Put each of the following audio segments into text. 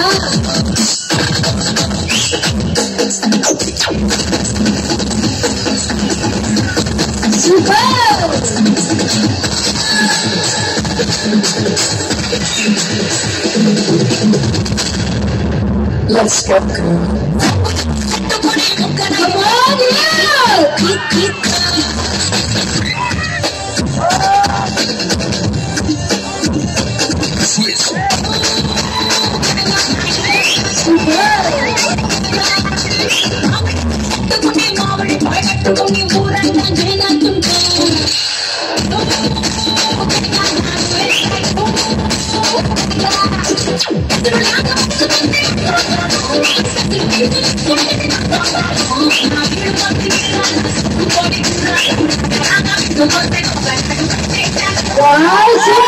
Ah! Let's go, girl. Come on, girl! Wow, Uau,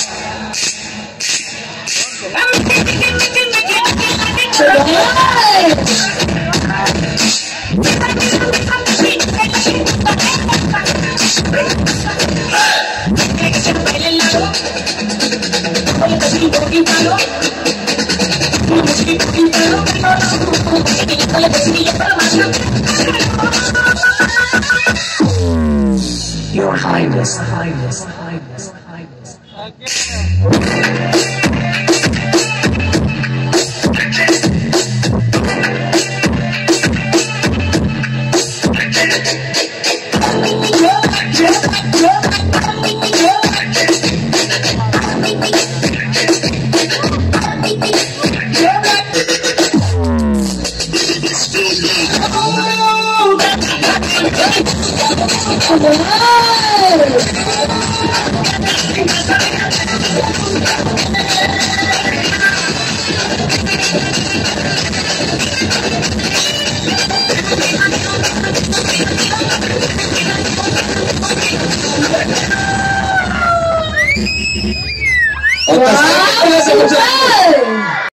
Your Highness, Highness, Highness, Highness. Again. Wow, Vamos! Uau!